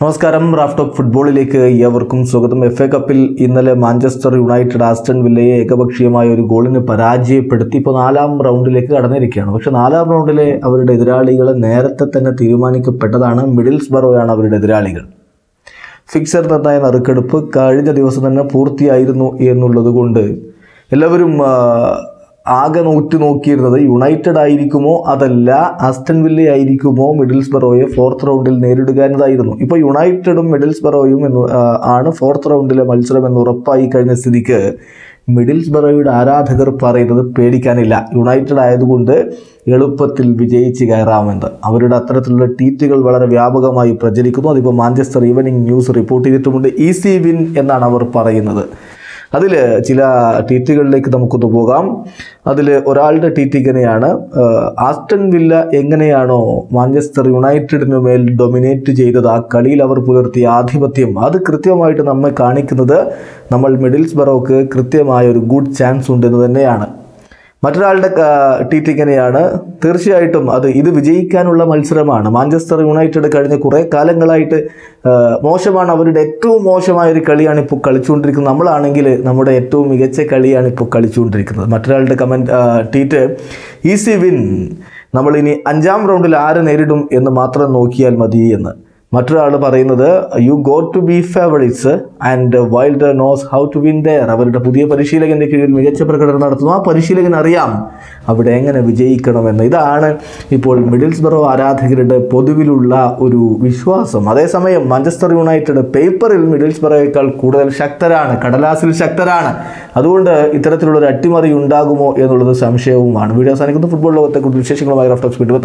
നമസ്കാരം Raf talk ഫുട്ബോളിലേക്ക് ഏവർക്കും സ്വാഗതം. എഫ് എ കപ്പിൽ ഇന്നലെ മാഞ്ചസ്റ്റർ യുണൈറ്റഡ് ആസ്റ്റൺ വില്ലയെ ഏകപക്ഷീയമായ ഒരു ഗോളിന് പരാജയപ്പെടുത്തി. ഇപ്പോൾ നാലാം റൗണ്ടിലേക്ക് കടന്നിരിക്കുകയാണ്. പക്ഷേ നാലാം റൗണ്ടിലെ അവരുടെ എതിരാളികളെ നേരത്തെ തന്നെ തീരുമാനിക്കപ്പെട്ടതാണ്. മിഡിൽസ് ബറോയാണ് അവരുടെ എതിരാളികൾ. ഫിക്സർ നിർണയ നറുക്കെടുപ്പ് കഴിഞ്ഞ ദിവസം തന്നെ പൂർത്തിയായിരുന്നു എന്നുള്ളത് കൊണ്ട് എല്ലാവരും ആകെ നോറ്റ് നോക്കിയിരുന്നത് യുണൈറ്റഡ് ആയിരിക്കുമോ? അതല്ല. ആസ്റ്റൺ വില്ല ആയിരിക്കുമോ? മിഡിൽസ് ബറോയെ ഫോർത്ത് റൗണ്ടിൽ നേരിടുക എന്നതായിരുന്നു. ഇപ്പോൾ യുണൈറ്റഡും മിഡിൽസ് ബറോയും എന്ന് ആണ് ഫോർത്ത് റൗണ്ടിലെ മത്സരം എന്ന് ഉറപ്പായി കഴിഞ്ഞ സ്ഥിതിക്ക് മിഡിൽസ് ബറോയുടെ ആരാധകർ പറയുന്നത് പേടിക്കാനില്ല. യുണൈറ്റഡ് ആയതുകൊണ്ട് എളുപ്പത്തിൽ വിജയിച്ച് കയറാമെന്ന്. അവരുടെ അത്തരത്തിലുള്ള ട്വീറ്റുകൾ വളരെ വ്യാപകമായി പ്രചരിക്കുന്നു. അതിപ്പോൾ മാഞ്ചസ്റ്റർ ഈവനിങ് ന്യൂസ് റിപ്പോർട്ട് ചെയ്തിട്ടുമുണ്ട്. ഈസി വിൻ എന്നാണ് അവർ പറയുന്നത്. അതിൽ ചില ട്വീറ്റുകളിലേക്ക് നമുക്കൊന്ന് പോകാം. അതിൽ ഒരാളുടെ ട്വീറ്റ് ഇങ്ങനെയാണ് ആസ്റ്റൺ വില്ല എങ്ങനെയാണോ മാഞ്ചസ്റ്റർ യുണൈറ്റഡിനു മേൽ ഡൊമിനേറ്റ് ചെയ്തത് ആ കളിയിൽ അവർ പുലർത്തിയ ആധിപത്യം. അത് കൃത്യമായിട്ട് നമ്മെ കാണിക്കുന്നത് നമ്മൾ മിഡിൽസ് ബറോക്ക് കൃത്യമായ ഒരു ഗുഡ് ചാൻസ് ഉണ്ടെന്ന് തന്നെയാണ്. മറ്റൊരാളുടെ ട്വീറ്റ് ഇങ്ങനെയാണ് തീർച്ചയായിട്ടും അത് ഇത് വിജയിക്കാനുള്ള മത്സരമാണ്. മാഞ്ചസ്റ്റർ യുണൈറ്റഡ് കഴിഞ്ഞ കുറേ കാലങ്ങളായിട്ട് മോശമാണ്. അവരുടെ ഏറ്റവും മോശമായ ഒരു കളിയാണ് ഇപ്പോൾ കളിച്ചുകൊണ്ടിരിക്കുന്നത്. നമ്മളാണെങ്കിൽ നമ്മുടെ ഏറ്റവും മികച്ച കളിയാണ് ഇപ്പോൾ കളിച്ചുകൊണ്ടിരിക്കുന്നത്. മറ്റൊരാളുടെ കമന്റ് ട്വീറ്റ് ഈസി വിൻ. നമ്മളിനി അഞ്ചാം റൗണ്ടിൽ ആരെ നേരിടും എന്ന് മാത്രം നോക്കിയാൽ മതി എന്ന്. മറ്റൊരാൾ പറയുന്നത് you go to be favourites and wild knows how to win there അവരുടെ പുതിയ പരിശീലകന്റെ കീഴിൽ മികച്ച പ്രകടനം നടത്തുന്നു. ആ പരിശീലകൻ അറിയാം അവിടെ എങ്ങനെ വിജയിക്കണമെന്ന്. ഇതാണ് ഇപ്പോൾ മിഡിൽസ് ബറോ ആരാധകരുടെ പൊതുവിലുള്ള ഒരു വിശ്വാസം. അതേസമയം മാഞ്ചസ്റ്റർ യുണൈറ്റഡ് പേപ്പറിൽ മിഡിൽസ് ബറോയേക്കാൾ കൂടുതൽ ശക്തരാണ് കടലാസിൽ ശക്തരാണ്. അതുകൊണ്ട് ഇത്തരത്തിലുള്ള ഒരു അട്ടിമറി ഉണ്ടാകുമോ എന്നുള്ളത് സംശയവുമാണ്. വീഡിയോ അവസാനിക്കുന്ന. ഫുട്ബോൾ ലോകത്തെക്കുറിച്ച് വിശേഷങ്ങളുമായി റഫ്റ്റോക്സ് വീണ്ടും